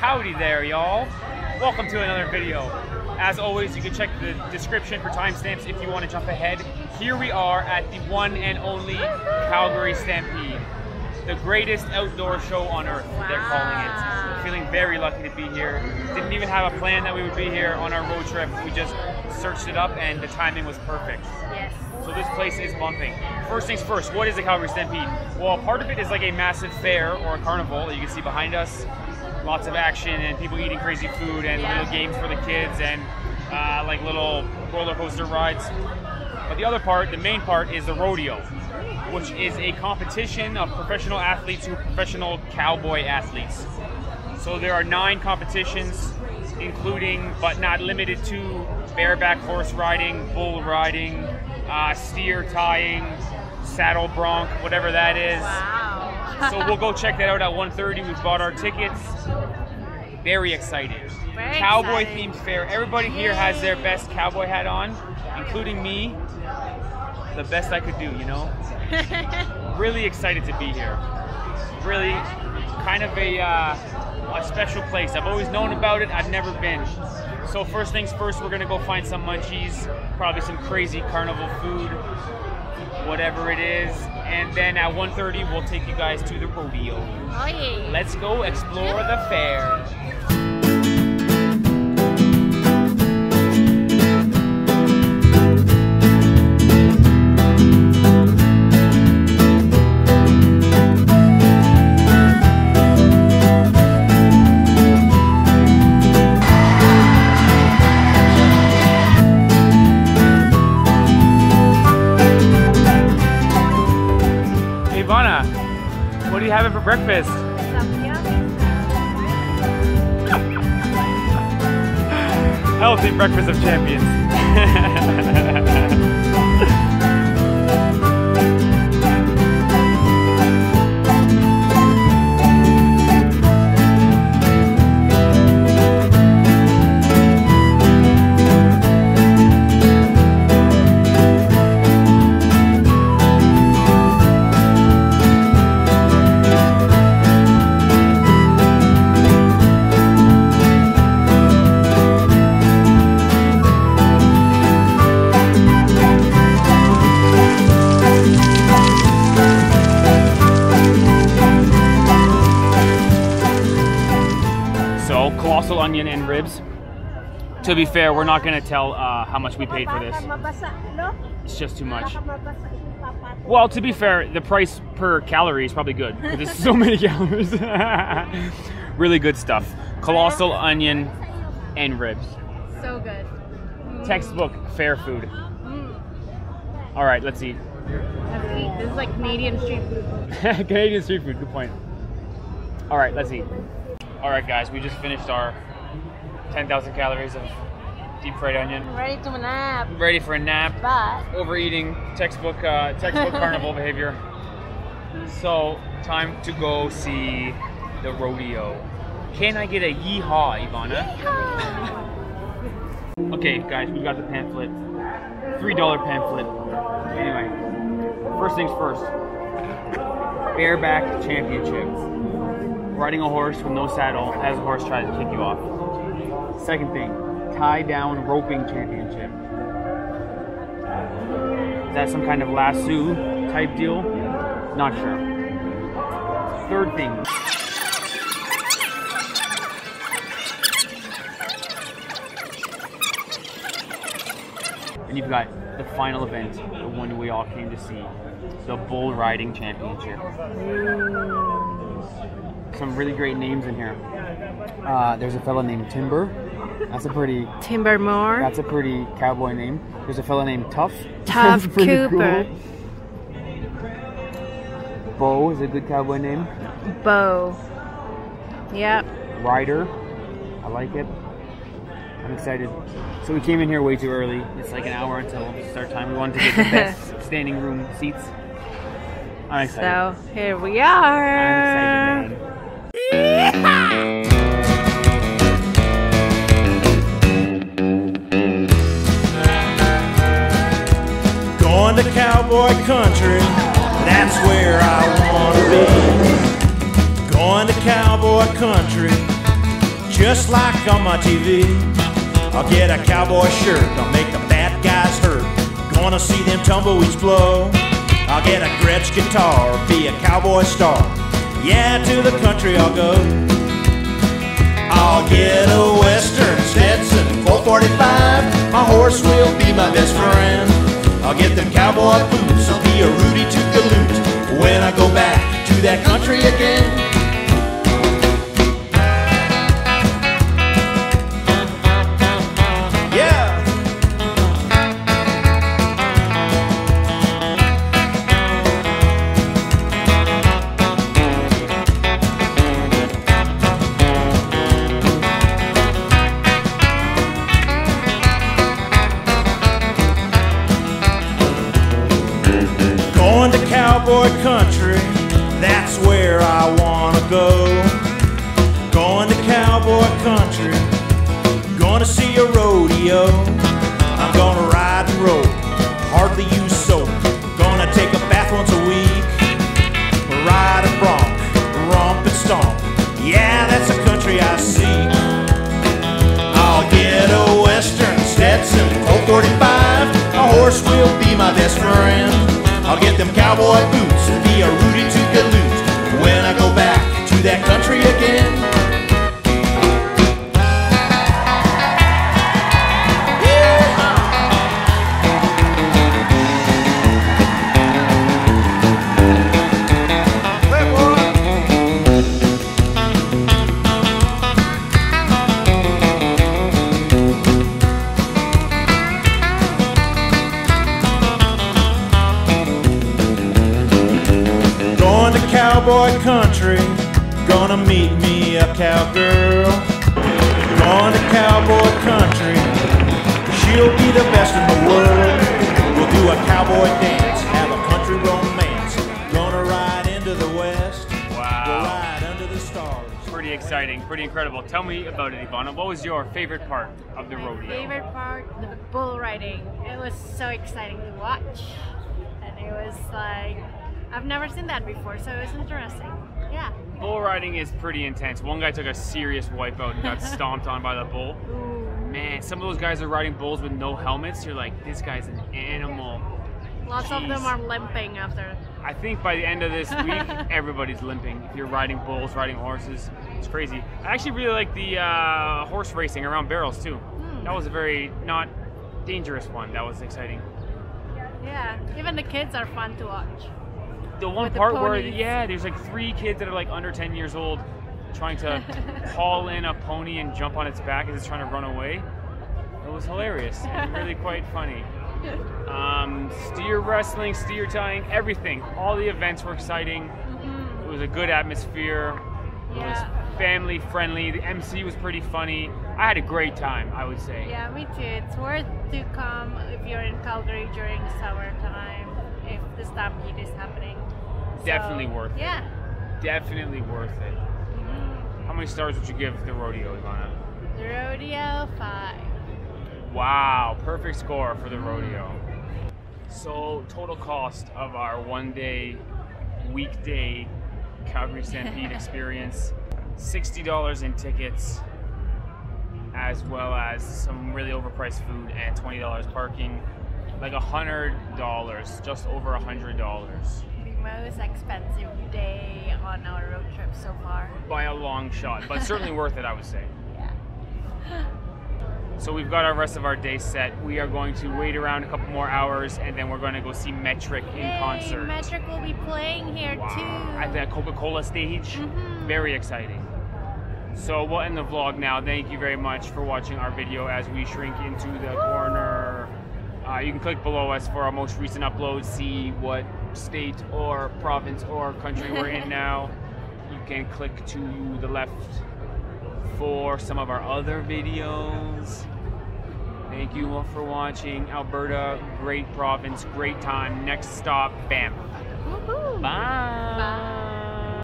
Howdy there, y'all. Welcome to another video. As always, you can check the description for timestamps if you want to jump ahead. Here we are at the one and only Calgary Stampede, the greatest outdoor show on earth, they're calling it. We're feeling very lucky to be here. Didn't even have a plan that we would be here on our road trip. We just searched it up and the timing was perfect. Yes. So this place is bumping. First things first, what is the Calgary Stampede? Well, part of it is like a massive fair or a carnival that you can see behind us. Lots of action and people eating crazy food and Yeah. little games for the kids and uh, like little roller coaster rides. But the other part, the main part, is the rodeo, which is a competition of professional athletes who are professional cowboy athletes. So there are nine competitions, including but not limited to bareback horse riding, bull riding, uh, steer tying, saddle bronc, whatever that is. Wow. So we'll go check that out at 1:30. We've bought our tickets. Very excited. Very cowboy excited. themed fair. Everybody here has their best cowboy hat on, including me. The best I could do, you know. really excited to be here. Really, kind of a uh, a special place. I've always known about it. I've never been. So first things first, we're gonna go find some munchies, probably some crazy carnival food, whatever it is, and then at 1:30 we'll take you guys to the rodeo. Oh yeah. Let's go explore the fair. Having for breakfast? Healthy breakfast of champions. so, colossal onion and ribs. To be fair, we're not going to tell uh, how much we paid for this. It's just too much. Baka mabasa ipapatong. Well, to be fair, the price per calorie is probably good there's so many calories. really good stuff. Colossal onion and ribs. So good. Textbook fair food. Mm. All right, let's eat. Let's eat. This is like Canadian street food. Canadian street food. Good point. All right, let's eat. All right, guys, we just finished our 10,000 calories of deep fried onion. Ready to nap. Ready for a nap. But Overeating, textbook, uh, textbook carnival behavior. So, time to go see the rodeo. Can I get a yeehaw, Ivana? Okay, guys, we've got the pamphlet. Three dollar pamphlet. Anyway, first things first. Bareback championship. Riding a horse with no saddle as a horse tries to kick you off. Second thing, tie down roping championship. Is that some kind of lasso type deal? Not sure. Third thing. And you've got the final event, the one we all came to see, the bull riding championship. Some really great names in here. Uh, there's a fella named Timber. That's a pretty Timber Moore. that's a pretty cowboy name. There's a fella named Tuf. Tuf Cooper. cool. Bo is a good cowboy name. Bo. Yep. Ryder. I like it. I'm excited. So we came in here way too early. It's like an hour until start time. We wanted to get the best standing room seats. I'm excited. So here we I'm are. To cowboy country, that's where I wanna be. Going to cowboy country, just like on my TV. I'll get a cowboy shirt, I'll make the bad guys hurt. Gonna see them tumbleweeds blow. I'll get a Gretsch guitar, be a cowboy star. Yeah, to the country I'll go. I'll get a Western Stetson 445. My horse will be my best friend. I'll get them cowboy boots, I'll be a Rudy to Galoot when I go back to that country again. Cowboy country, that's where I wanna go. Going to cowboy country, gonna see a rodeo. I'm gonna ride and roll, hardly use soap. Gonna take a bath once a week, ride a bronc, romp and stomp. Yeah, that's the country I see. I'll get a Western Stetson 445. A horse will be my best friend. I'll get them cowboy boots and be a Rudy to Galoot when I go back to that country again. Gonna meet me a cowgirl. Going to cowboy country, she'll be the best in the world. We'll do a cowboy dance, have a country romance. Gonna ride into the west, Wow. we'll ride under the stars. Pretty exciting, pretty incredible. Tell me about it, Ivana. What was your favorite part of the My rodeo? favorite part, the bull riding. It was so exciting to watch. And it was like, I've never seen that before, so it was interesting. Yeah. Bull riding is pretty intense. One guy took a serious wipeout and got stomped on by the bull. Ooh. Man, some of those guys are riding bulls with no helmets. You're like, this guy's an animal. Lots of them are limping after. I think by the end of this week, everybody's limping. If you're riding bulls, riding horses, it's crazy. I actually really like the uh, horse racing around barrels too. Hmm. That was a very not dangerous one. That was exciting. Yeah. Even the kids are fun to watch. The one With the part where yeah, there's like three kids that are like under 10 years old trying to haul in a pony and jump on its back as it's trying to run away. It was hilarious and really quite funny. Um, steer wrestling, steer tying, everything. All the events were exciting. Mhm. It was a good atmosphere. It Yeah. was family friendly. The MC was pretty funny. I had a great time, I would say. Yeah, me too. It's worth to come if you're in Calgary during summertime if the stampede is happening. So, Definitely worth it. Yeah. Definitely worth it. Mhm. How many stars would you give the rodeo, Ivana? The rodeo five. Wow, perfect score for the rodeo. So, total cost of our one day, weekday Calgary Stampede experience $60 in tickets, as well as some really overpriced food and $20 parking. Like $100, just over $100 The most expensive day on our road trip so far. by a long shot, but certainly worth it, I would say. Yeah. So we've got our rest of our day set. We are going to wait around a couple more hours, and then we're going to go see Metric in Yay, concert. Metric will be playing here Wow. too. At the Coca-Cola stage. Mhm. Very exciting. So we'll end the vlog now. Thank you very much for watching our video as we shrink into the corner. Uh, you can click below us for our most recent uploads, see what state or province or country we're in now. You can click to the left for some of our other videos. Thank you all for watching. Alberta, great province, great time. Next stop, Banff. Bye. Bye.